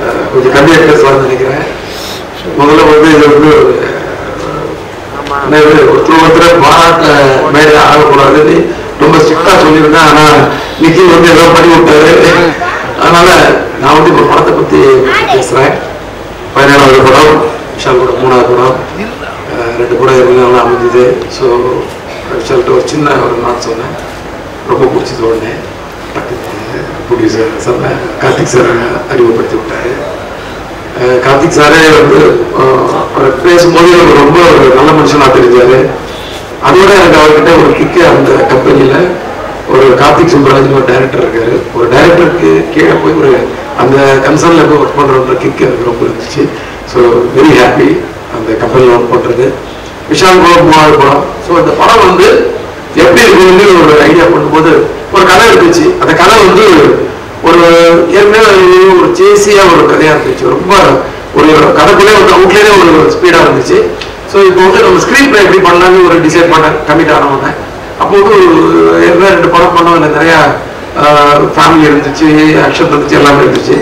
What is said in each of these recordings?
அஹ், கொஞ்சம் கம்மியாக பேசலாம்னு நினைக்கிறேன். முதல்ல வந்து இது வந்து ஒருத்தர் ஒருத்தர் பாராட்ட மேலே ஆகக்கூடாதுன்னு ரொம்ப ஸ்ட்ரிக்டா சொல்லியிருந்தேன் ஆனா நிக்கில் வந்து ஏதோ பண்ணி விட்டாரு. அதனால நான் வந்து இப்போ படத்தை பத்தி பேசுறேன். பதினேழாவது படம் விஷால் கூட மூணாவது படம். ரெண்டு படம் நல்லா அமைஞ்சுது. ஸோ விஷால்கிட்ட ஒரு சின்ன ஒரு நாட் சொன்னேன். ரொம்ப பிடிச்சது உடனே. ஓகே சார் கார்த்திக் சார் அறிமுகப்படுத்தி விட்டாரு. கார்த்திக் சாரே வந்து அஹ், அவர் பேசும்போது எனக்கு ரொம்ப ஒரு நல்ல மனுஷனாக தெரிஞ்சாரு. அதோட எனக்கு அவர்கிட்ட ஒரு கிக்கு அந்த கம்பெனியில ஒரு கார்த்திக் சுப்ராஜன் ஒரு டைரக்டர் இருக்காரு. ஒரு டைரக்டருக்கு கீழே போய் ஒரு அந்த கன்சர்னில் போய் ஒர்க் பண்ற கிக் எனக்கு ரொம்ப இருந்துச்சு. ஸோ வெரி ஹாப்பி அந்த கம்பெனியில் ஒர்க் பண்றது. விஷால் குமார் மூணாவது படம். ஸோ அந்த படம் வந்து எப்படி இருக்குன்னு ஒரு ஐடியா பண்ணும்போது ஒரு கதை இருந்துச்சு. அந்த கதை வந்து ஒரு ஏற்கனவே ஒரு சேசியா ஒரு கதையா இருந்துச்சு. ரொம்ப ஒரு கதைக்குள்ளே ஒரு அவுட்லேயே ஒரு ஸ்பீடா இருந்துச்சு. ஸோ இப்போ வந்து நம்ம ஸ்க்ரீன் பிளே எப்படி பண்ணலாம்னு ஒரு டிசைட் பண்ண கமிட் ஆனவங்க அப்போ வந்து ஏற்கனவே ரெண்டு படம் பண்ணவங்க நிறையா ஃபேமிலி இருந்துச்சு ஆக்ஷன் இருந்துச்சு எல்லாமே இருந்துச்சு.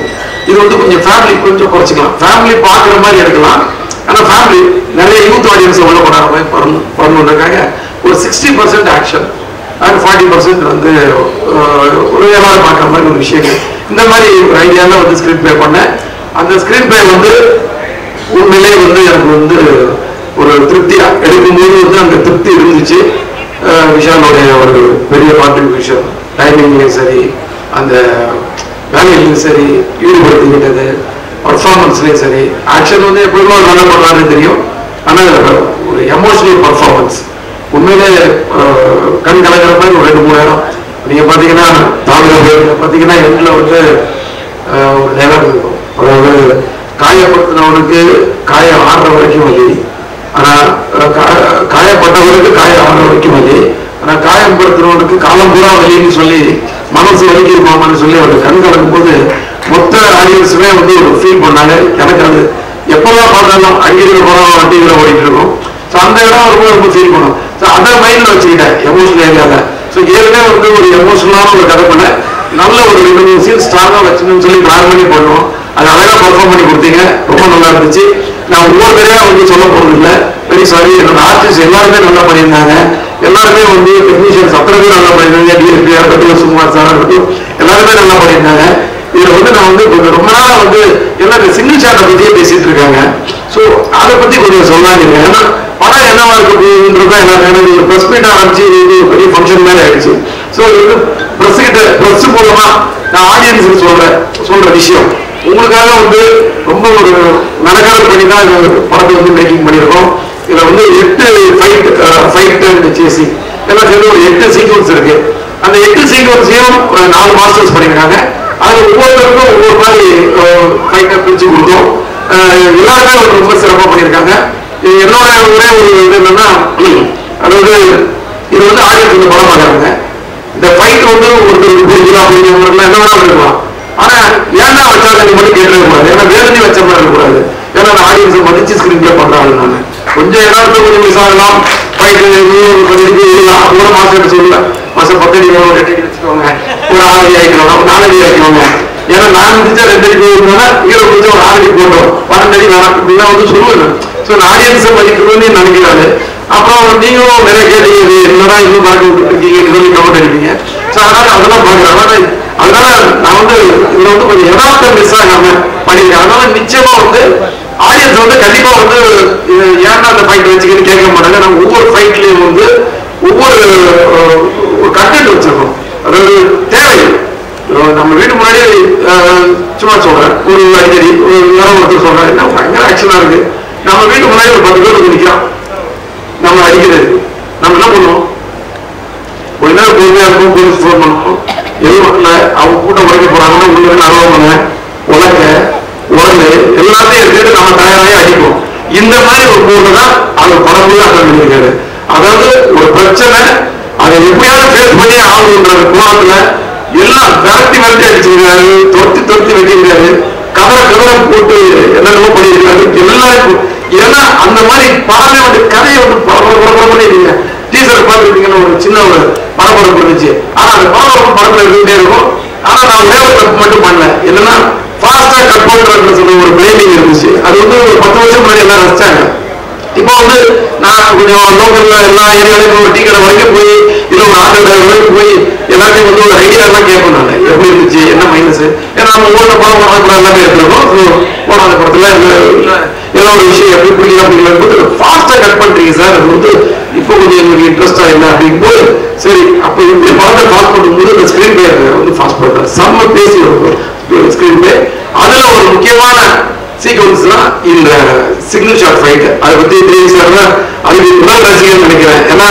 இது வந்து கொஞ்சம் ஃபேமிலி கொஞ்சம் குறைச்சிக்கலாம். ஃபேமிலி பார்க்குற மாதிரி எடுக்கலாம். ஆனால் ஃபேமிலி நிறைய யூத் ஆடியன்ஸ் உள்ள கொண்டாடுற பண்ணணும் பண்ணணுன்றக்காக ஒரு sixty percent action and forty percent வந்து அஹ், பார்க்குற மாதிரி ஒரு விஷயங்கள் இந்த மாதிரி ஒரு ஐடியாவில் வந்து ஸ்க்ரீன் ப்ளே பண்ணேன். அந்த ஸ்க்ரீன் ப்ளே வந்து உண்மையிலே வந்து எனக்கு வந்து ஒரு திருப்தியாக எடுக்கும்போது வந்து அந்த திருப்தி இருந்துச்சு. விஷாலுடைய ஒரு பெரிய கான்ட்ரிபியூஷன் டைமிங்லையும் சரி அந்த வேலையிலையும் சரி ஈடுபடுத்திக்கிட்டது பர்ஃபார்மன்ஸ்லையும் சரி. ஆக்ஷன் வந்து எப்போதுமே நல்லா பண்ணலான்னு தெரியும். ஆனால் ஒரு எமோஷனல் பர்ஃபார்மன்ஸ் உண்மையிலே கண் கலக்கிற மாதிரி ஒரு ரெண்டு மூணு நீங்க பாத்தீங்கன்னா தாமிர பாத்தீங்கன்னா எண்ணில் வந்து ஒரு நேரம் இருக்கும். அதாவது காயப்படுத்தினவனுக்கு காயம் ஆடுற வரைக்கும் வலி ஆனா கா- காயப்பட்டவனுக்கு காயம் ஆடுற வரைக்கும் வலி ஆனா காயப்படுத்தினவனுக்கு காலம் பூரா வலின்னு சொல்லி மனசு வலிக்கிருப்பாமான்னு சொல்லி அவர் கண் கலக்கும் போது மொத்த ஆடியன்ஸுமே வந்து ஒரு ஃபீல் பண்ணாங்க. எனக்கு அது எப்பெல்லாம் பார்த்தாலும் அடிக்கிற படம் அப்படிங்கிற ஓடிட்டு இருக்கும். ஸோ அந்த இடம் ரொம்ப ரொம்ப ஃபீல் பண்ணும். ஸோ அதை மைண்டில் வச்சுக்கிட்டேன். எமோஷனல் ஏரியாவில் ஸோ ஏற்கனவே வந்து ஒரு எமோஷனலான ஒரு கதை பண்ண நல்ல ஒரு ரெண்டு மூணு சீன் ஸ்ட்ராங்காக வச்சுக்கணும்னு சொல்லி பிளான் பண்ணி பண்ணுவோம் அது அழகாக பர்ஃபார்ம் பண்ணி கொடுத்தீங்க. ரொம்ப நல்லா இருந்துச்சு. நான் ஒவ்வொரு ஒவ்வொருத்தரையாக வந்து சொல்ல போகிறது இல்லை. வெரி சாரி என்னோட ஆர்டிஸ்ட் எல்லாருமே நல்லா பண்ணியிருந்தாங்க. எல்லாருமே வந்து டெக்னீஷியன்ஸ் அத்தனை பேர் நல்லா பண்ணியிருந்தாங்க. டிஎஸ்பி இருக்கட்டும் சுகுமார் சார் இருக்கட்டும் எல்லாருமே நல்லா பண்ணியிருந்தாங்க. இதுல வந்து நான் வந்து கொஞ்சம் ரொம்ப நாளா வந்து எல்லாம் சிங்கிள் ஷாட்டை பத்தியே பேசிட்டு இருக்காங்க. ஸோ அதை பத்தி கொஞ்சம் சொல்லலாம்னு ஏன்னா படம் என்னவா இருக்க போகுதுன்றதா எல்லாரும் எனக்கு ஒரு ப்ரெஸ் மீட் ஆரம்பிச்சு இது ஒரு பெரிய ஃபங்க்ஷன் மாதிரி ஆயிடுச்சு. ஸோ இது ப்ரெஸ் கிட்ட ப்ரெஸ் மூலமா நான் ஆடியன்ஸுக்கு சொல்றேன் சொல்ற விஷயம். உங்களுக்காக வந்து ரொம்ப ஒரு மெனக்காரல் பண்ணி தான் இந்த படத்தை வந்து மேக்கிங் பண்ணியிருக்கோம். இதில் வந்து எட்டு ஃபைட் ஃபைட் அண்ட் சேசிங் எல்லாம் சேர்ந்து ஒரு எட்டு சீக்வன்ஸ் இருக்கு. அந்த எட்டு சீக்வன்ஸையும் நாலு மாஸ்டர்ஸ் பண்ணியிருக்காங்க. அது ஒவ்வொருத்தருக்கும் ஒவ்வொரு மாதிரி ஃபைட்டை பிரிச்சு கொடுத்தோம். எல்லாருமே அவர் ரொம்ப சிறப்பாக பண்ணியிருக்காங்க. என்னோட ஒரே ஒரு இது என்னன்னா அதாவது இது வந்து ஆடியன்ஸ் வந்து படம் பார்க்குறாங்க. இந்த ஃபைட் வந்து ஒருத்தருக்கு பிடிக்கலாம் அப்படிங்கிறவங்க என்ன வேணாலும் இருக்கலாம். ஆனா ஏன்னா வச்சாங்க நீ மட்டும் கேட்கவே கூடாது? ஏன்னா வேதனை வச்ச மாதிரி இருக்கக்கூடாது ஏன்னா அந்த ஆடியன்ஸ் மதிச்சு ஸ்கிரீன் பிளே பண்றாங்க நான். கொஞ்சம் எல்லாருக்கும் கொஞ்சம் மிஸ் ஆகலாம். ஃபைட்டு கொஞ்சம் இருக்கலாம் கூட மாஸ்டர் சொல்லல பசங்க பத்து வேணும் ரெண்டு அடி வச்சுக்கோங்க ஒரு ஆறு அடி ஆகிக்கோங்க ஒரு நாலு அடி ஆக்கிக்கோங்க ஏன்னா நான் முடிச்சா ரெண்டு அடி போயிருந்தோம்னா ஹீரோ முடிச்சா ஒரு ஆறு அடி போட்டோம் பன்னெண்டு அடி வேணாம். இப்படிலாம் வந்து சொல்லுவேன் ஸோ நான் ஆடியன்ஸை மதிக்கணும்னு நினைக்கிறாரு அப்புறம் நீங்களும் நிறைய கேட்டீங்க இது என்னடா இன்னும் பார்க்க விட்டுருக்கீங்க? சொல்லி கமெண்ட் அடிப்பீங்க. ஸோ அதனால அதெல்லாம் பார்க்குறேன் அதனால அதனால நான் வந்து இதில் வந்து கொஞ்சம் யதார்த்தம் மிஸ் ஆகாம பண்ணியிருக்கேன் அதனால நிச்சயமா வந்து ஆடியன்ஸ் வந்து கண்டிப்பா வந்து ஏன்னா அந்த ஃபைட் வச்சுக்கின்னு கேட்க மாட்டாங்க. நம்ம ஒவ்வொரு ஃபைட்லயும் வந்து ஒவ்வொரு ஒரு கண்டென்ட் வச்சிருக்கோம். அதாவது தேவை. நம்ம வீட்டு முன்னாடி சும்மா சொல்றேன். ஒரு அடிக்கடி ஒரு யாரோ ஒருத்தர் சொல்றேன். என்ன பயங்கர ஆக்ஷனா இருக்கு. நம்ம வீட்டு முன்னாடி ஒரு பத்து பேர் வந்து நிற்கிறோம் நம்ம அடிக்கிறது. நம்ம என்ன பண்ணுவோம்? கொஞ்ச நேரம் பொறுமையா இருக்கும் போலீஸ் ஃபோன் பண்ணுவோம் எதுவும் அவங்க கூட்டம் உடைக்க போறாங்கன்னா உள்ள இருந்து அறுவமனை உலக்க உடம்பு எல்லாத்தையும் எடுத்துட்டு நம்ம தயாராகி அடிப்போம். இந்த மாதிரி ஒரு பொருள் தான் அவர் படம் ஃபுல்லாக பண்ணியிருக்காரு அதாவது ஒரு பிரச்சனை அதை எப்படியாவது ஃபேஸ் பண்ணி ஆகணுன்ற கோணத்துல எல்லாம் விரட்டி விரட்டி அடிச்சிருக்காரு தொத்தி தொத்தி வெட்டியிருக்காரு கவர கவர போட்டு என்னென்னமோ பண்ணியிருக்காரு. எல்லாருக்கும் ஏன்னா அந்த மாதிரி படமே வந்து கதையை வந்து பரபரப்பு பண்ணிருக்கீங்க டீசர் பார்த்துருக்கீங்கன்னு ஒரு சின்ன ஒரு பரபரப்பு இருந்துச்சு. ஆனா அந்த பரபரப்பு படத்துல இருந்துட்டே இருக்கும். ஆனா நான் ஒரே ஒரு தப்பு மட்டும் பண்ணல. என்னன்னா ஃபாஸ்டா கட் பண்றதுன்னு சொல்லி ஒரு பிளேமிங் இருந்துச்சு. அது வந்து ஒரு பத்து வருஷம் முன்னாடி எல்லாம் ரசிச்சாங்க. இப்போ வந்து நான் கொஞ்சம் லோக்கல்ல எல்லா ஏரியாலையும் ஒரு டீ கடை வரைக்கும் போய் இல்லை ஒரு ஆட்டோ டிரைவர் வரைக்கும் போய் எல்லாத்தையும் வந்து ஒரு ஐடியா எல்லாம் கேட்பேன் நான். எப்படி இருந்துச்சு என்ன மைனஸ் ஏன்னா நம்ம ஊரில் படம் போனால் கூட எல்லாமே எடுத்துருக்கோம் ஸோ போனாத படத்துல இல்ல ஏதோ ஒரு விஷயம் எப்படி பிடிக்கல அப்படிங்கிறது ஃபாஸ்டா கட் பண்றீங்க சார். அது வந்து இப்போ கொஞ்சம் எங்களுக்கு இன்ட்ரெஸ்டா இல்லை அப்படிங்கும்போது சரி அப்போ இப்படி படத்தை ஃபாஸ்ட் பண்ணும்போது அந்த ஸ்கிரீன் பிளே வந்து ஃபாஸ்ட் பண்ணுறேன் செம்ம பேசி ஸ்கிரீன் பிளே அதுல ஒரு முக்கியமான சீக்வன்ஸ்னா இந்த சிக்னல் ஷாட் ஃபைட் அதை பத்தி தெரியும் அதுக்கு முதல் ரசிகர் நினைக்கிறேன். ஏன்னா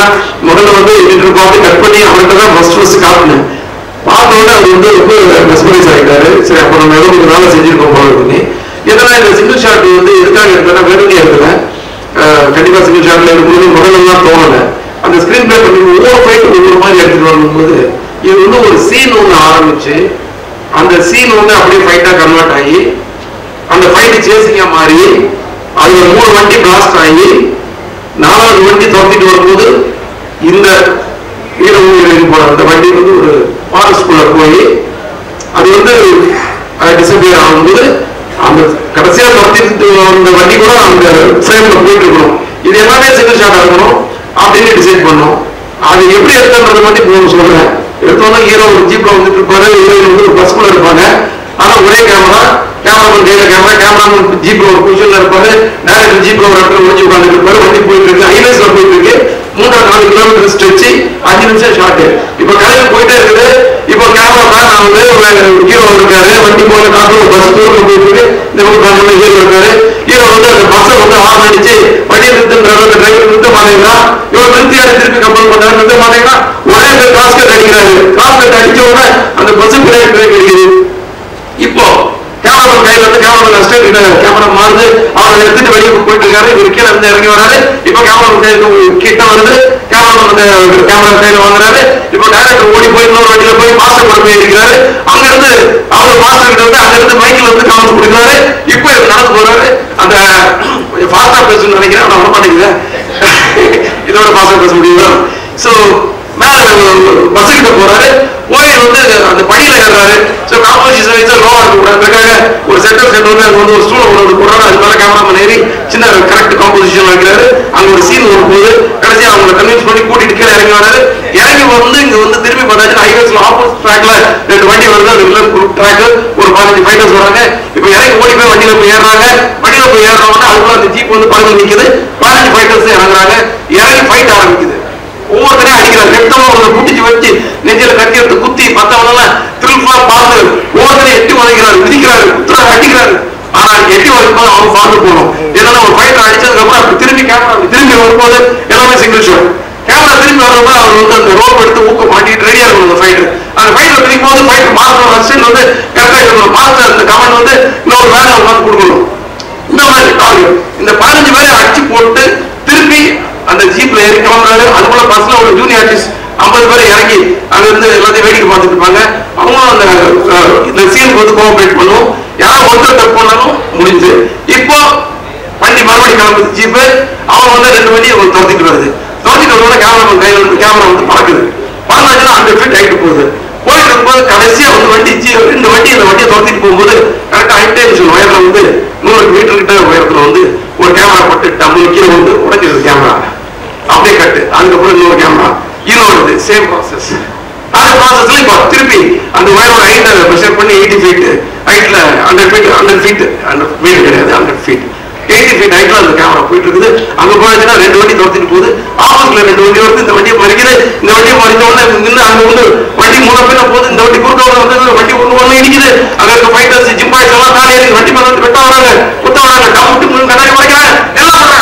முதல்ல வந்து எடிட்டர் பார்த்து கட் பண்ணி அவர்கிட்ட தான் ஃபர்ஸ்ட் ஃபர்ஸ்ட் காட்டினேன். பார்த்த உடனே அவர் வந்து ரொம்ப மெஸ்மரைஸ் ஆகிட்டாரு சரி அப்போ நம்ம ஏதோ கொஞ்சம் நாளா செஞ்சிருக்கோம் போல பண்ணி ஏன்னா இந்த சிங்கிள் ஷாட் வந்து எதுக்காக எடுத்தேன்னா வேணும்னே எடுக்கல கண்டிப்பாக கண்டிப்பா சிங்கிள் ஷாட்ல எடுக்கும்போது முதல்ல தோணல. அந்த ஸ்கிரீன் பிளே பண்ணி ஒவ்வொரு ஃபைட் ஒவ்வொரு மாதிரி எடுத்துட்டு வரும்போது இது வந்து ஒரு சீன் ஒன்று ஆரம்பிச்சு அந்த சீன் வந்து அப்படியே ஃபைட்டா கன்வெர்ட் ஆகி அந்த ஃபைட் சேசிங்கா மாறி அது ஒரு மூணு வண்டி பிளாஸ்ட் ஆகி நாலாவது வண்டி துரத்திட்டு வரும்போது இந்த ஹீரோ ஹீரோயின் போற அந்த வண்டி வந்து ஒரு ஃபாரஸ்ட்குள்ள போய் அது வந்து டிசப்பியர் ஆகும்போது அந்த கடைசியா துரத்திட்டு வந்த வண்டி கூட அந்த ஃப்ரேம்ல போயிட்டு இருக்கணும். இது எல்லாமே சிங்கிள் ஷாட் இருக்கணும். அப்படின்னு டிசைட் பண்ணோம். அது எப்படி எடுத்துன்றது மட்டும் இப்போ சொல்றேன். எடுத்தோன்னா ஹீரோ ஒரு ஜீப்ல வந்துட்டு இருப்பாரு ஹீரோயின் வந்து ஒரு பஸ்குள்ள இருப்பாங்க. ஆனா ஒரே கேமரா கேமராமேன் கையில கேமரா கேமராமேன் ஜீப்ல ஒரு பொசிஷன்ல இருப்பாரு. டேரக்டர் ஜீப்ல ஒரு இடத்துல ஒழிச்சு உட்கார்ந்து இருப்பாரு. வண்டி போயிட்டு இருக்கு. ஹைவேஸ்ல போயிட்டு இருக்கு. மூன்றரை நாலு கிலோமீட்டர் ஸ்ட்ரெச்சு அஞ்சு நிமிஷம் ஷார்ட் இப்ப கலையில போயிட்டே இருக்குது. இப்போ கேமரா மேன் வந்து ஹீரோ இருக்காரு. வண்டி போல காட்டு பஸ் தூரம் போயிட்டு இருக்கு. இந்த பக்கம் ஹீரோ இருக்காரு. ஹீரோ வந்து அந்த பஸ்ஸை வந்து ஆன் அடிச்சு வண்டியை நிறுத்துன்ற அந்த டிரைவர் நிறுத்த மாட்டேங்கிறா. இவர் நிறுத்தி அடி திருப்பி கம்பல் பண்றாரு நிறுத்த மாட்டேங்கிறா. ஒரே அந்த கிராஸ் கட் அடிக்கிறாரு. கிராஸ் கட் அடிச்ச உடனே அந்த பஸ் பிரேக் பிரேக் அடிக்கிறது இருந்து கிட்ட கேமரா மாறுது. அவர் எடுத்துட்டு வெளியே போயிட்டு இருக்காரு. இவர் கீழே இருந்து இறங்கி வராரு. இப்போ கேமரா கையில கிட்ட வருது. கேமராமேன் அந்த கேமரா கையில வாங்குறாரு. இப்போ டைரக்டர் ஓடி போய் இன்னொரு வண்டியில போய் மாஸ்டர் கூட போய் இருக்கிறாரு. அங்க இருந்து அவர் மாஸ்டர் கிட்ட வந்து அங்க இருந்து மைக்கில் வந்து கவனம் கொடுக்குறாரு. இப்போ இவர் நடந்து போறாரு. அந்த கொஞ்சம் ஃபாஸ்டா பேசணும்னு நினைக்கிறேன். ஆனா வர மாட்டேங்குது இதோட ஃபாஸ்டா பேச முடியுமா? சோ மேல பஸ் கிட்ட போறாரு. போய் வந்து அந்த படியில ஏறாரு சோ காம்போசிஷன் வைஸ் லோவா இருக்கக்கூடாதுக்காக ஒரு சென்டர் சென்டர் வந்து அங்க வந்து ஒரு ஸ்டூல் ஒன்று போடுறாரு அது மேல கேமராமேன் ஏறி சின்ன கரெக்ட் காம்போசிஷன் வைக்கிறாரு அங்க ஒரு சீன் வரும் போது கடைசியா அவங்களை கன்வின்ஸ் பண்ணி கூட்டிட்டு கீழே இறங்கி வராரு இறங்கி வந்து இங்க வந்து திரும்பி பார்த்தாச்சுன்னா ஹைவேஸ்ல ஆப்போசிட் ட்ராக்ல ரெண்டு வண்டி வருது. அது உள்ள குரூப் ட்ராக் ஒரு பதினஞ்சு ஃபைட்டர்ஸ் வராங்க. இப்போ இறங்கி ஓடி போய் வண்டியில போய் ஏறாங்க வண்டியில போய் ஏறுறவங்க அதுக்குள்ள அந்த ஜீப் வந்து பக்கத்துல நிக்குது. பதினஞ்சு ஃபைட்டர்ஸ் இறங்குறாங்க. இறங்கி ஃபைட் ஆரம்பிக்குது. அவங்களை வச்சு நெஞ்சில கட்டி எடுத்து குத்தி மத்தவங்க திருப்பா பார்த்து ஒவ்வொருத்தரையும் எட்டி உதைக்கிறாரு மிதிக்கிறாரு குத்துறாரு அடிக்கிறாரு. ஆனா எட்டி வரும்போது அவன் பார்த்து போகணும். ஏன்னா ஒரு ஃபைட்டர் அடிச்சதுக்கு அப்புறம் அப்படி திரும்பி கேமரா திரும்பி வரும்போது எல்லாமே சிங்கிள் ஷாட் கேமரா திரும்பி வரும்போது அவர் வந்து அந்த ரோப் எடுத்து ஊக்க மாட்டிட்டு ரெடியா இருக்கும் அந்த ஃபைட்டர் அந்த ஃபைட்டர் பிடிக்கும் போது ஃபைட்டர் மாஸ்டர் அசிஸ்டன்ட் வந்து கரெக்டா இருக்கணும். மாஸ்டர் அந்த கமெண்ட் வந்து இன்னொரு வேலை உட்காந்து கொடுக்கணும். இந்த மாதிரி டார்கெட் இந்த பதினஞ்சு பேரை அடிச்சு போட்டு திருப்பி அந்த ஜீப்ல ஏறி கிளம்புறாரு. அதுக்குள்ள பஸ்ல ஒரு ஜூனியர் ஆர்டிஸ்ட் ஐம்பது பேர் இறங்கி அங்கிருந்து எல்லாத்தையும் வேடிக்கை பார்த்துட்டு இருப்பாங்க. அவங்களும் அந்த இந்த சீனுக்கு வந்து கோஆபரேட் பண்ணுவோம். யாரும் ஒருத்தர் தப்பு பண்ணாலும் முடிஞ்சு. இப்போ வண்டி மறுபடியும் கிளம்புது. ஜீப்பு அவன் வந்து ரெண்டு வண்டி அவங்க துரத்திட்டு வருது. துரத்திட்டு வரும்போது கேமரா கையில் வந்து கேமரா வந்து பறக்குது. பறந்தாச்சுன்னா அங்கே ஃபீட் ஹைட்டு போகுது. போயிட்டு இருக்கும்போது கடைசியாக வந்து வண்டி ஜீ ரெண்டு வண்டி இந்த வண்டியை துரத்திட்டு போகும்போது கரெக்டாக ஹைட்டே டென்ஷன் உயரத்துல வந்து நூறு மீட்டர் கிட்ட உயரத்தில் வந்து ஒரு கேமரா போட்டு டம்மு கீழே வந்து உடஞ்சிருது கேமரா அப்படியே கட்டு அதுக்கப்புறம் இன்னொரு கேமரா ஹீரோ சேம் ப்ராசஸ் அதே ப்ராசஸ்ல இப்போ திருப்பி அந்த ஒயரோட ஹைட்டை மெஷர் பண்ணி eighty feet ஹைட்ல hundred feet hundred feet hundred feet கிடையாது ஹண்ட்ரட் ஃபீட் எயிட்டி ஃபீட் ஹைட்ல அந்த கேமரா போயிட்டு இருக்குது. அங்க போயிருச்சுன்னா ரெண்டு வண்டி துரத்திட்டு போகுது. ஆப்போசிட்ல ரெண்டு வண்டி வருது இந்த வண்டியை பறிக்குது இந்த வண்டியை பறிச்ச உடனே நின்று அங்க வந்து வண்டி மூணு பின்ன போகுது. இந்த வண்டி குறுக்க வந்து வந்து வண்டி ஒண்ணு ஒண்ணு இடிக்குது. அங்க இருக்க ஃபைட்டர்ஸ் ஜிம்பாய்ஸ் எல்லாம் காலி ஏறி வண்டி மேல வந்து வெட்ட வராங்க. குத்த வராங்க டம்முட்டு கண்ணாடி உடைக்கிறாங்க.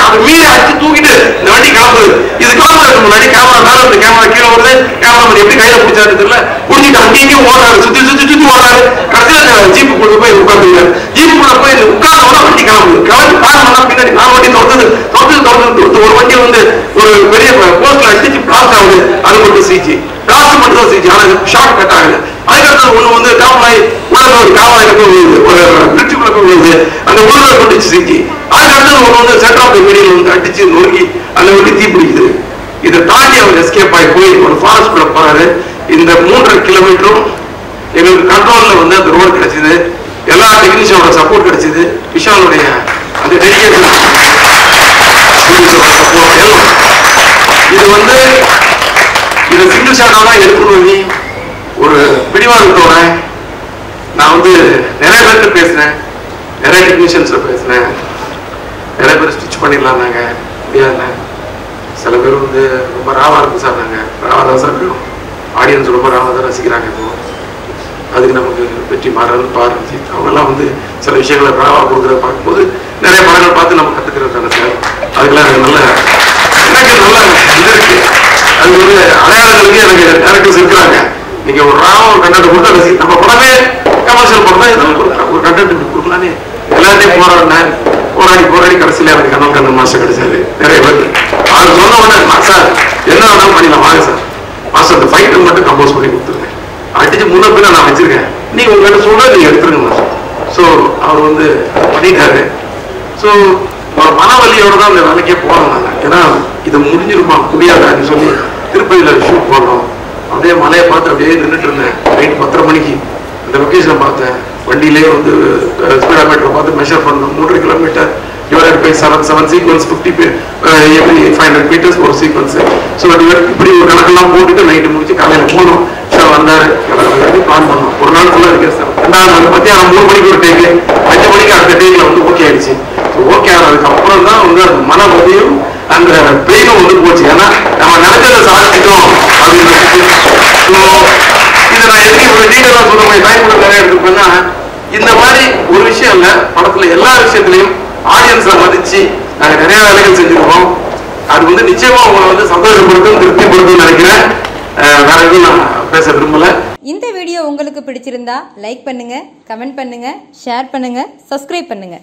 அது மீறி அடிச்சு தூக்கிட்டு இந்த வண்டி கிளம்புது இது கிளம்புறதுக்கு முன்னாடி கேமரா மேல இருந்து கேமரா கீழே வருது. கேமரா எப்படி கையில பிடிச்சாரு தெரியல. பிடிச்சிட்டு அங்கேயும் ஓடுறாரு. சுத்தி சுத்தி சுத்தி ஓடுறாரு. கடைசியில் ஜீப்பு கொண்டு போய் உட்காந்துருக்காரு ஜீப்பு கூட போய் உட்கார்ந்த உடனே வண்டி கிளம்புது. கிளம்பி பாரு பண்ணா பின்னாடி நான் வண்டி தொடர்ந்து தொடர்ந்து தொடர்ந்து தொடுத்து ஒரு வண்டி வந்து ஒரு பெரிய போஸ்ட்ல அடிச்சு பிளாஸ்ட் ஆகுது. அது மட்டும் சிஜி பிளாஸ்ட் மட்டும் தான் சிஜி ஆனா ஷார்ட் கட் ஆகுது. அதுக்கடுத்து ஒண்ணு வந்து காவலாய் உள்ள ஒரு காவலாய் போய் ஒரு பிரிட்ஜுக்குள்ள போய் அந்த உள்ள கொண்டுச்சு சிஜி ஒன்று ஒன்று சென்டர் வந்து அடிச்சு நொறுக்கி அந்த வட்டி தீ பிடிக்குது. இதை தாண்டி அவர் எஸ்கேப் ஆகி போய் ஒரு ஃபாரஸ்ட் குள்ள போறாரு இந்த மூன்றரை கிலோமீட்டரும் எங்களுக்கு கண்ட்ரோல்ல வந்து அந்த ரோடு கிடைச்சிது. எல்லா டெக்னீஷியனோட சப்போர்ட் கிடைச்சது. விஷாலுடைய அந்த டெடிக்கேஷன் இது வந்து இதை சிங்கிள் ஷாட்டாக தான் எடுக்கணும் ஒரு பிடிவாதத்தோட நான் வந்து நிறைய பேர்கிட்ட பேசுனேன் நிறைய டெக்னீஷியன்ஸ்ல பேசுறேன். நிறைய பேர் ஸ்டிச் பண்ணிடலாம்னாங்க முடியாதுண்ணே சில பேர் வந்து ரொம்ப ராவாக இருக்கும் சார் நாங்கள் ராவாக தான் சார் வேணும் ஆடியன்ஸ் ரொம்ப ராவாக தான் ரசிக்கிறாங்க இப்போ. அதுக்கு நமக்கு வெற்றி மாறன் பாருச்சு அவங்கெல்லாம் வந்து சில விஷயங்களை ராவாக கொடுக்குறத பார்க்கும்போது நிறைய படங்கள் பார்த்து நம்ம கற்றுக்கிறது தானே சார். அதுக்கெல்லாம் எனக்கு நல்ல எனக்கு நல்ல இது இருக்கு. அது ஒரு அடையாளங்களுக்கு எனக்கு டேரக்டர்ஸ் இருக்கிறாங்க. நீங்கள் ஒரு ராவா ஒரு கண்டென்ட் கொடுத்தா ரசி நம்ம படமே கமர்ஷியல் படம் தான். ஏதாவது ஒரு ஒரு கண்டென்ட் கொடுக்கலான்னு. எல்லாத்தையும் போராடினேன் போராடி போராடி கடைசியில் எனக்கு கண்ணல் கண்ணன் மாஸ்டர் கிடைச்சாரு. நிறைய பேர் அவர் சொன்ன உடனே "மா சார் என்ன வேணாலும் பண்ணிடலாம். வாங்க சார். மாஸ்டர் அந்த ஃபைட்டை மட்டும் கம்போஸ் பண்ணி கொடுத்துருங்க. அடிச்சு முன்ன பின்ன நான் வச்சிருக்கேன். நீங்க உங்ககிட்ட சொல்ல நீங்க எடுத்துருங்க மாஸ்டர் ஸோ அவர் வந்து பண்ணிட்டாரு. ஸோ ஒரு மனவலியோட தான் அந்த வேலைக்கே போனோம் நாங்கள் ஏன்னா இது முடிஞ்சிருமா? புரியாதான்னு சொல்லி திருப்பதியில் ஷூட் போடுறோம். அப்படியே மலையை பார்த்து அப்படியே நின்றுட்டு இருந்தேன். நைட் பத்தரை மணிக்கு. அந்த லொக்கேஷனை பார்த்தேன். வண்டியிலே வந்து ஸ்பீடாமீட்டரை பார்த்து மெஷர் பண்ணணும் மூன்று kilometre divide by seven seven sequence fifty every five hundred metres ஒரு சீக்வன்ஸ் ஸோ இப்படி ஒரு கணக்கெல்லாம் போட்டுட்டு நைட்டு முடிச்சு காலையில் போகணும். சார் வந்தார் பிளான் பண்ணோம் ஒரு நாள் ஃபுல்லாக இருக்கேன் சார் ரெண்டாவது நாள் மத்தியானம் மூணு மணிக்கு ஒரு டேக்கு அஞ்சு மணிக்கு அடுத்த டேக்கில் வந்து ஓகே ஆயிடுச்சு. ஸோ ஓகே ஆனதுக்கு தான் வந்து அந்த மன வலியும் அந்த பெயினும் வந்து போச்சு. ஏன்னா நம்ம நினைச்சதை சாதிச்சிட்டோம் அப்படின்னு ஸோ இதை நான் எதுக்கு இவ்வளோ டீட்டெயிலாக சொல்ல முடியும்? டைம் கூட நிறைய எடுத்துப்பேன்னா இந்த மாதிரி ஒரு விஷயம் இல்ல. படத்துல எல்லா விஷயத்திலையும் ஆடியன்ஸை மதிச்சு நாங்க நிறைய வேலைகள் செஞ்சிருக்கோம். அது வந்து நிச்சயமா உங்களை வந்து சந்தோஷப்படுத்தும் திருப்திப்படுத்தும் நினைக்கிறேன். வேற எதுவும் நான் பேச விரும்பல. இந்த வீடியோ உங்களுக்கு பிடிச்சிருந்தா லைக் பண்ணுங்க கமெண்ட் பண்ணுங்க ஷேர் பண்ணுங்க சப்ஸ்கிரைப் பண்ணுங்க.